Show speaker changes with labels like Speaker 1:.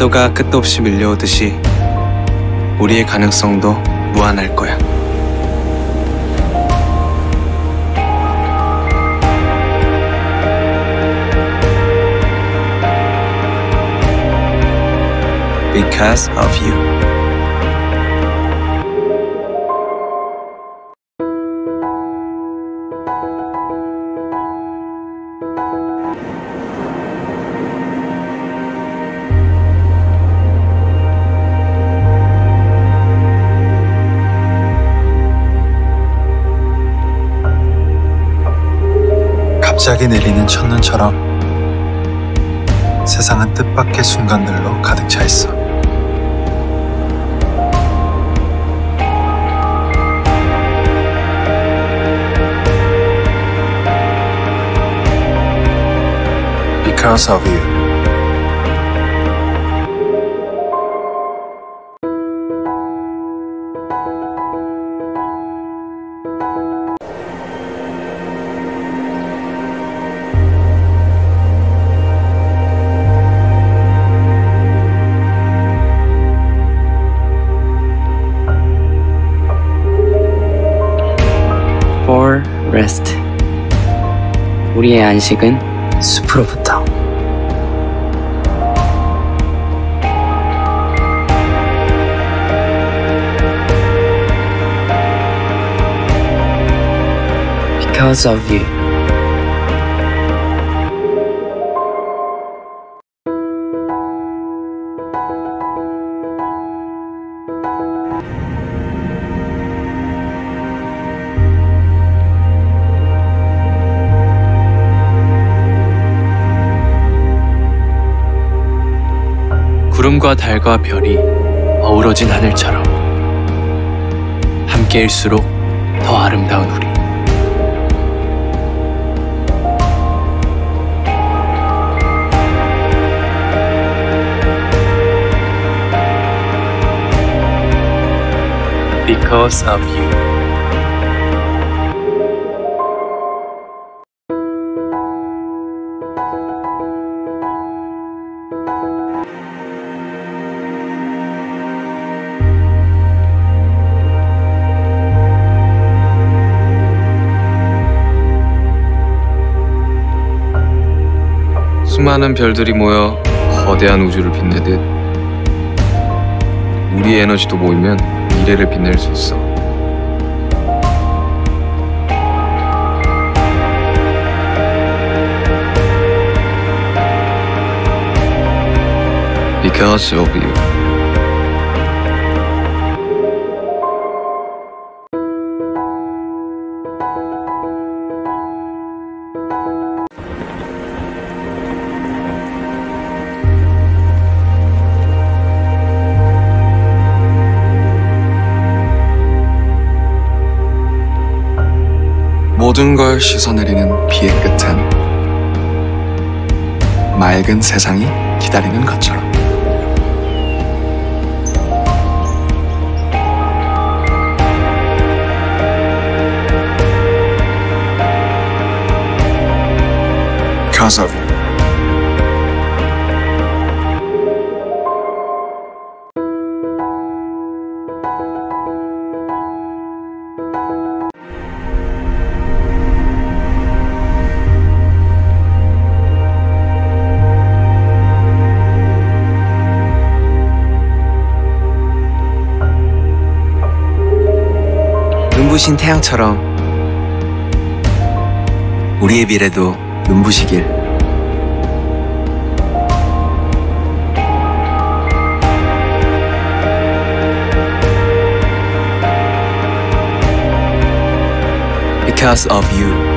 Speaker 1: 파도가 끝도 없이 밀려오듯이 우리의 가능성도 무한할 거야. Because of you.
Speaker 2: 갑자기 내리는 첫눈처럼 세상은 뜻밖의 순간들로 가득 차 있어. Because of you.
Speaker 3: Rest. 우리의 안식은 숲으로부터. Because of you.
Speaker 1: 구름과 달과 별이 어우러진 하늘처럼 함께일수록 더 아름다운 우리. Because of you. 수많은 별들이 모여 거대한 우주를 빛내듯 우리의 에너지도 모이면 미래를 빛낼 수 있어. Because of you.
Speaker 2: 모든 걸 씻어내리는 비의 끝엔 맑은 세상이 기다리는 것처럼. Of
Speaker 1: 눈부신 태양처럼 우리의 미래도 눈부시길. Because of you.